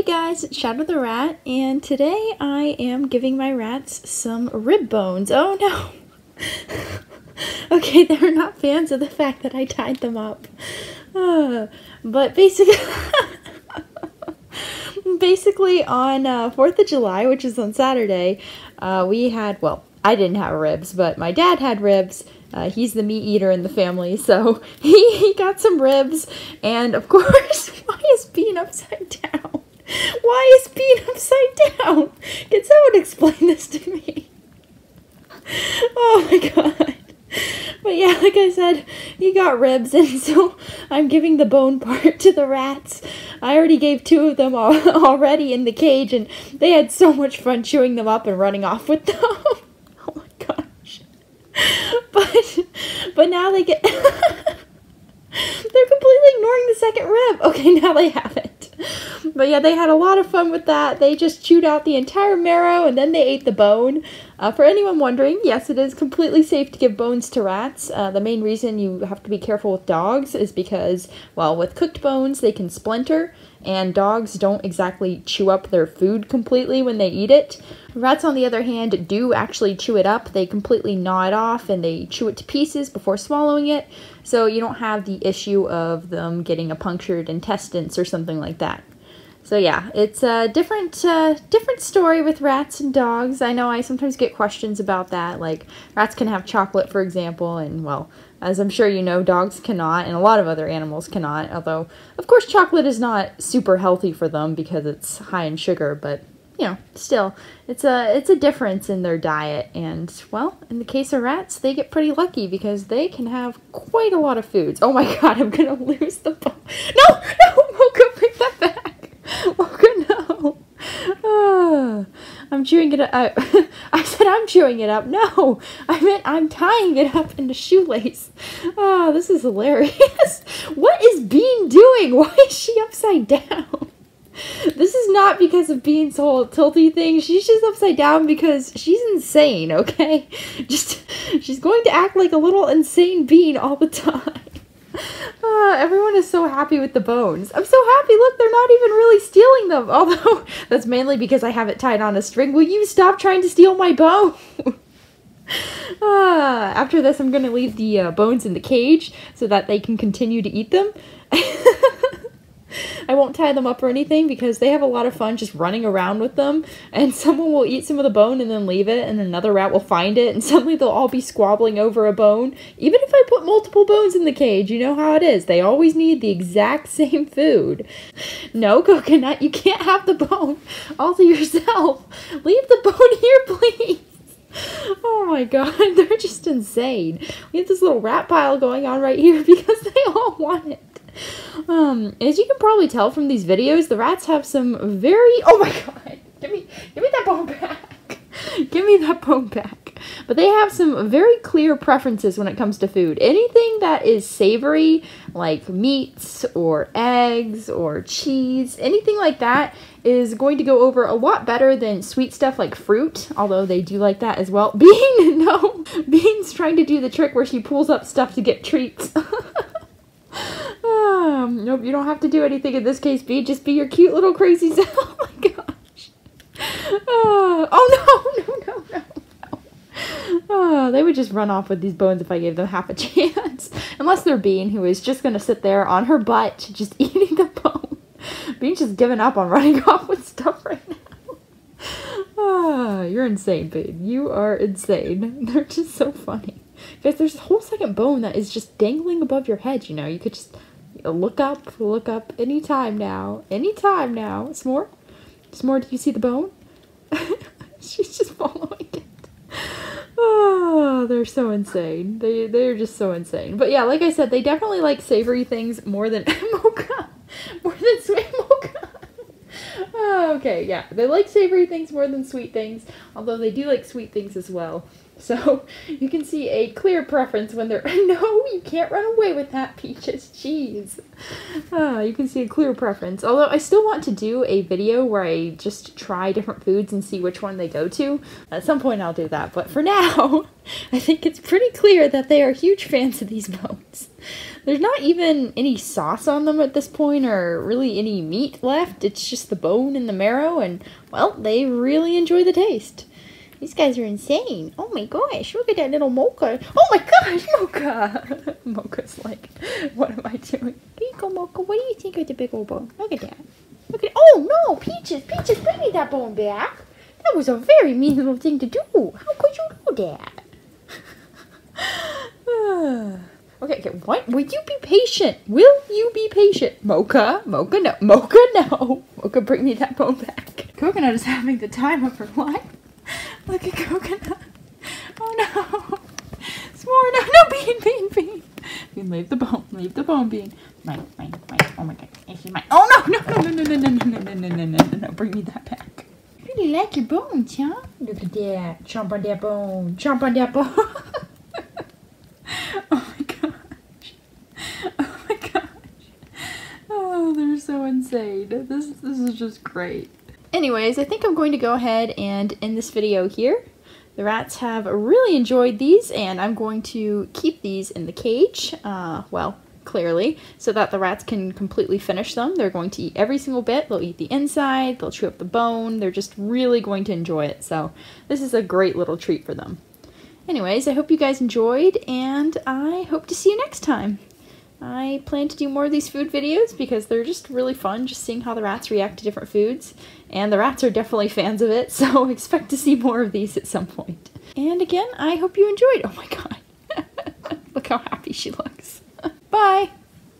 Hey guys, Shadow the Rat, and today I am giving my rats some rib bones. Oh no! okay, they're not fans of the fact that I tied them up. Uh, but basically, basically on uh, 4th of July, which is on Saturday, uh, we had, well, I didn't have ribs, but my dad had ribs. Uh, he's the meat eater in the family, so he, he got some ribs, and of course, why is Bean upside down? Why is Bean upside down? Can someone explain this to me? Oh my god. But yeah, like I said, he got ribs, and so I'm giving the bone part to the rats. I already gave two of them all, already in the cage, and they had so much fun chewing them up and running off with them. oh my gosh. But, but now they get... They're completely ignoring the second rib. Okay, now they have it. But yeah, they had a lot of fun with that. They just chewed out the entire marrow and then they ate the bone. Uh, for anyone wondering, yes, it is completely safe to give bones to rats. Uh, the main reason you have to be careful with dogs is because, well, with cooked bones, they can splinter, and dogs don't exactly chew up their food completely when they eat it. Rats, on the other hand, do actually chew it up. They completely gnaw it off and they chew it to pieces before swallowing it, so you don't have the issue of them getting a punctured intestines or something like that. So yeah, it's a different uh, different story with rats and dogs. I know I sometimes get questions about that, like rats can have chocolate, for example, and well, as I'm sure you know, dogs cannot, and a lot of other animals cannot. Although, of course, chocolate is not super healthy for them because it's high in sugar, but you know, still, it's a it's a difference in their diet. And well, in the case of rats, they get pretty lucky because they can have quite a lot of foods. Oh my god, I'm gonna lose the bone. No, no, Mocha, pick that back. Oh no. Oh, I'm chewing it up. I said I'm chewing it up. No, I meant I'm tying it up in a shoelace. Oh, this is hilarious. What is Bean doing? Why is she upside down? This is not because of Bean's whole tilty thing. She's just upside down because she's insane, okay? Just, she's going to act like a little insane bean all the time. Uh, everyone is so happy with the bones. I'm so happy. Look, they're not even really stealing them. Although, that's mainly because I have it tied on a string. Will you stop trying to steal my bone? uh, after this, I'm going to leave the uh, bones in the cage so that they can continue to eat them. I won't tie them up or anything because they have a lot of fun just running around with them. And someone will eat some of the bone and then leave it, and another rat will find it, and suddenly they'll all be squabbling over a bone. Even if I put multiple bones in the cage, you know how it is. They always need the exact same food. No, Coconut, you can't have the bone all to yourself. Leave the bone here, please. Oh my god, they're just insane. We have this little rat pile going on right here because they all want it. Um, as you can probably tell from these videos, the rats have some very, oh my god, give me, give me that bone back. give me that bone back. But they have some very clear preferences when it comes to food. Anything that is savory, like meats or eggs or cheese, anything like that is going to go over a lot better than sweet stuff like fruit, although they do like that as well. Bean, no, Bean's trying to do the trick where she pulls up stuff to get treats. Um, nope, you don't have to do anything in this case, B. Just be your cute little crazy self. oh my gosh. Uh, oh no, no, no, no. Oh, they would just run off with these bones if I gave them half a chance. Unless they're Bean, who is just going to sit there on her butt, just eating the bone. Bean's just giving up on running off with stuff right now. Ah, you're insane, Bean. You are insane. They're just so funny. Guys, there's a whole second bone that is just dangling above your head, you know. You could just look up, look up anytime now. Anytime now. S'more? S'more, do you see the bone? She's just following it. Oh, they're so insane. They they're just so insane. But yeah, like I said, they definitely like savory things more than mocha. More than sweet mocha. okay, yeah. They like savory things more than sweet things, although they do like sweet things as well. So you can see a clear preference when they're, no, you can't run away with that, Peaches, jeez. Uh, you can see a clear preference. Although I still want to do a video where I just try different foods and see which one they go to. At some point I'll do that, but for now, I think it's pretty clear that they are huge fans of these bones. There's not even any sauce on them at this point or really any meat left. It's just the bone and the marrow and, well, they really enjoy the taste. These guys are insane. Oh my gosh, look at that little Mocha. Oh my gosh, Mocha! Mocha's like, what am I doing? Here you go, Mocha. What do you think of the big old bone? Look at that. Look at Oh no, Peaches, Peaches, bring me that bone back. That was a very mean little thing to do. How could you do that? okay, okay, what? Will you be patient? Will you be patient? Mocha, Mocha, no. Mocha, no. Mocha, bring me that bone back. Coconut is having the time of her life. Look at Coconut. Oh no. S'more, no, no, Bean, Bean, Bean. Bean, leave the bone, leave the bone, Bean. Mine, mine, mine. Oh my god, is mine. Oh no, no, no, no, no, no, no, no, no, no, no, no, no, no, bring me that back. Really like your bones, huh? Look at that. Chomp on that bone. Chomp on that bone. oh my gosh. Oh my gosh. Oh, they're so insane. This, this is just great. Anyways, I think I'm going to go ahead and end this video here. The rats have really enjoyed these, and I'm going to keep these in the cage, uh, well, clearly, so that the rats can completely finish them. They're going to eat every single bit. They'll eat the inside, they'll chew up the bone, they're just really going to enjoy it, so this is a great little treat for them. Anyways, I hope you guys enjoyed, and I hope to see you next time. I plan to do more of these food videos because they're just really fun, just seeing how the rats react to different foods. And the rats are definitely fans of it, so expect to see more of these at some point. And again, I hope you enjoyed. Oh my god. Look how happy she looks. Bye!